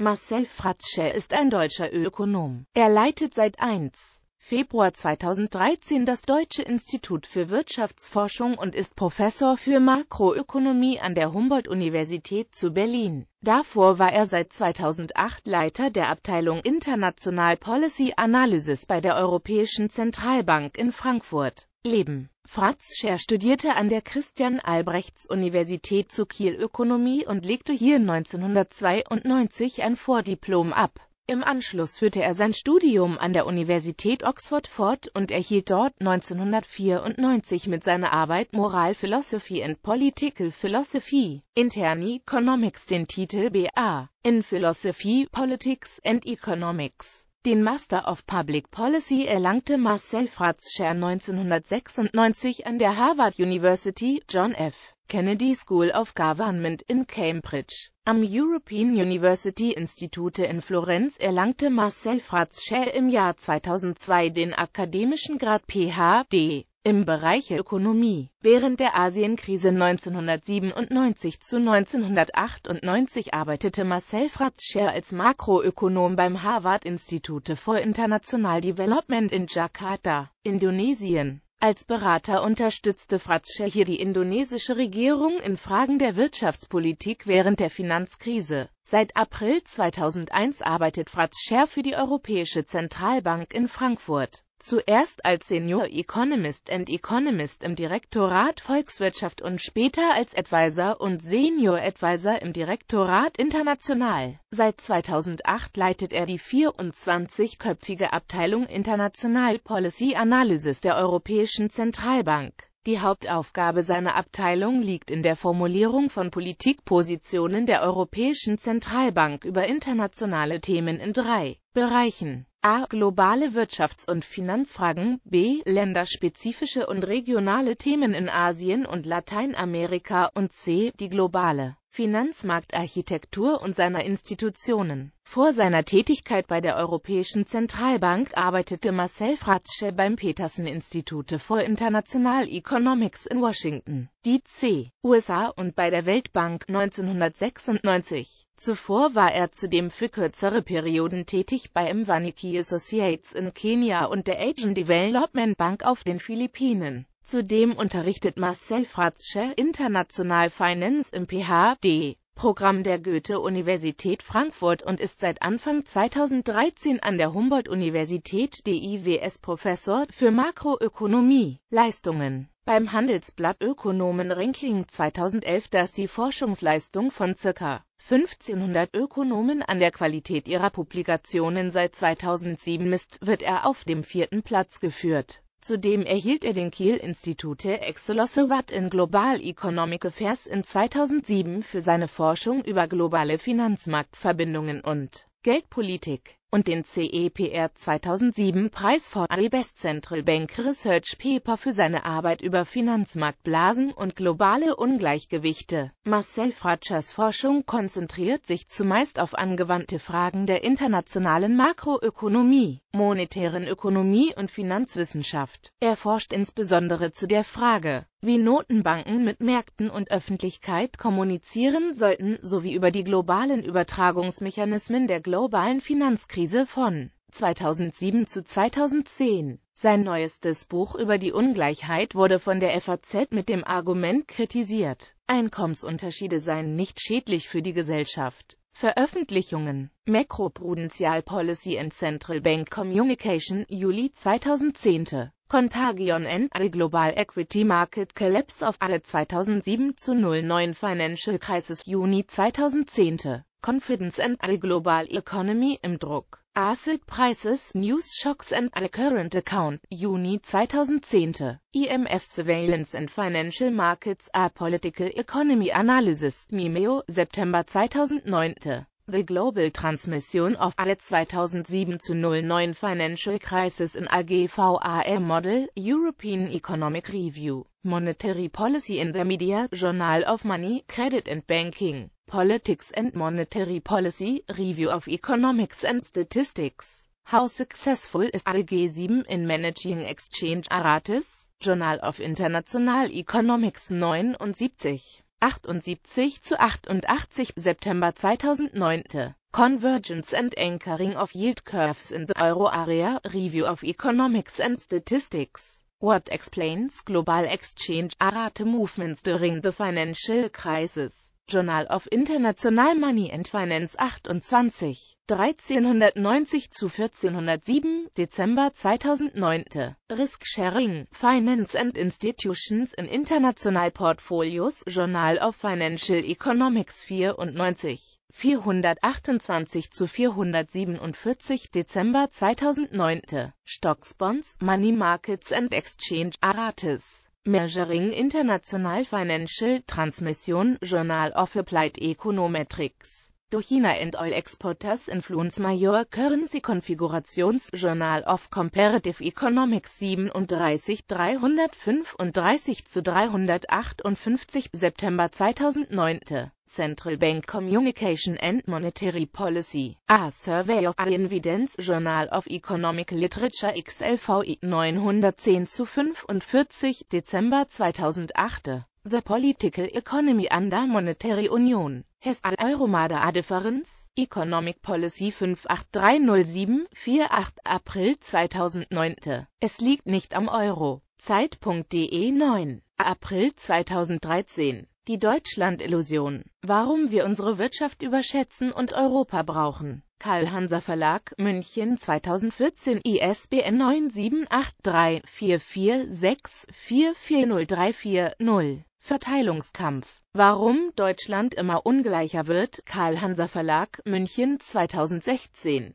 Marcel Fratzsche ist ein deutscher Ökonom. Er leitet seit 1. Februar 2013 das Deutsche Institut für Wirtschaftsforschung und ist Professor für Makroökonomie an der Humboldt-Universität zu Berlin. Davor war er seit 2008 Leiter der Abteilung International Policy Analysis bei der Europäischen Zentralbank in Frankfurt. Leben Fratzscher studierte an der Christian-Albrechts-Universität zu Kiel Ökonomie und legte hier 1992 ein Vordiplom ab im Anschluss führte er sein Studium an der Universität Oxford fort und erhielt dort 1994 mit seiner Arbeit Moral Philosophy and Political Philosophy (Interne Economics) den Titel B.A. in Philosophy, Politics and Economics. Den Master of Public Policy erlangte Marcel Fratzscher 1996 an der Harvard University John F. Kennedy School of Government in Cambridge. Am European University Institute in Florenz erlangte Marcel Fratzscher im Jahr 2002 den akademischen Grad Ph.D. im Bereich Ökonomie. Während der Asienkrise 1997 zu 1998 arbeitete Marcel Fratzscher als Makroökonom beim Harvard Institute for International Development in Jakarta, Indonesien als Berater unterstützte Fratzscher hier die indonesische Regierung in Fragen der Wirtschaftspolitik während der Finanzkrise. Seit April 2001 arbeitet Fratzscher für die Europäische Zentralbank in Frankfurt zuerst als Senior Economist and Economist im Direktorat Volkswirtschaft und später als Advisor und Senior Advisor im Direktorat International. Seit 2008 leitet er die 24-köpfige Abteilung International Policy Analysis der Europäischen Zentralbank. Die Hauptaufgabe seiner Abteilung liegt in der Formulierung von Politikpositionen der Europäischen Zentralbank über internationale Themen in drei Bereichen a. globale Wirtschafts- und Finanzfragen, b. länderspezifische und regionale Themen in Asien und Lateinamerika und c. die globale Finanzmarktarchitektur und seiner Institutionen. Vor seiner Tätigkeit bei der Europäischen Zentralbank arbeitete Marcel Fratzsche beim Peterson-Institute for International Economics in Washington, D.C., USA und bei der Weltbank 1996 Zuvor war er zudem für kürzere Perioden tätig bei M. Waniki Associates in Kenia und der Asian Development Bank auf den Philippinen. Zudem unterrichtet Marcel Fratzsche International Finance im Ph.D. Programm der Goethe-Universität Frankfurt und ist seit Anfang 2013 an der Humboldt-Universität DIWS Professor für Makroökonomie. Leistungen beim Handelsblatt Ökonomen-Ranking 2011, das die Forschungsleistung von ca. 1500 Ökonomen an der Qualität ihrer Publikationen seit 2007 misst, wird er auf dem vierten Platz geführt. Zudem erhielt er den Kiel Institute Award in Global Economic Affairs in 2007 für seine Forschung über globale Finanzmarktverbindungen und Geldpolitik und den CEPR 2007 Preis the Best Central Bank Research Paper für seine Arbeit über Finanzmarktblasen und globale Ungleichgewichte. Marcel Fratschers Forschung konzentriert sich zumeist auf angewandte Fragen der internationalen Makroökonomie, monetären Ökonomie und Finanzwissenschaft. Er forscht insbesondere zu der Frage, wie Notenbanken mit Märkten und Öffentlichkeit kommunizieren sollten sowie über die globalen Übertragungsmechanismen der globalen Finanzkrise Krise von 2007 zu 2010. Sein neuestes Buch über die Ungleichheit wurde von der FAZ mit dem Argument kritisiert, Einkommensunterschiede seien nicht schädlich für die Gesellschaft. Veröffentlichungen Macroprudential Policy and Central Bank Communication Juli 2010 Contagion and the Global Equity Market Collapse of alle 2007 zu 09 Financial Crisis Juni 2010 Confidence and the Global Economy im Druck. Asset Prices, News Shocks and the Current Account, Juni 2010. IMF Surveillance and Financial Markets, A Political Economy Analysis, Mimeo, September 2009. The Global Transmission of alle 2007 zu 09 Financial Crisis in AGVAR Model, European Economic Review, Monetary Policy in the Media, Journal of Money, Credit and Banking. Politics and Monetary Policy, Review of Economics and Statistics. How successful is AG7 in managing exchange rates? Journal of International Economics 79, 78 zu 88 September 2009 Convergence and Anchoring of Yield Curves in the Euro Area, Review of Economics and Statistics. What explains global exchange rate movements during the financial crisis? Journal of International Money and Finance 28, 1390 zu 1407, Dezember 2009. Risk Sharing, Finance and Institutions in International Portfolios, Journal of Financial Economics 94. 428 zu 447 Dezember 2009. Stocks Bonds, Money Markets and Exchange Arates. Measuring International Financial Transmission Journal of Applied Econometrics. Do China and Oil Exporters Influence Major Currency Configurations Journal of Comparative Economics 37 335 zu 358 September 2009. Central Bank Communication and Monetary Policy, A Survey of Evidence Journal of Economic Literature XLVI 910 zu 45 Dezember 2008 The Political Economy under Monetary Union. Has al Euromada a Difference? Economic Policy 58307 48 April 2009 Es liegt nicht am Euro. Zeit.de 9 April 2013 die Deutschland-Illusion. Warum wir unsere Wirtschaft überschätzen und Europa brauchen. Karl-Hanser Verlag, München 2014 ISBN 9783446440340 Verteilungskampf. Warum Deutschland immer ungleicher wird. Karl-Hanser Verlag, München 2016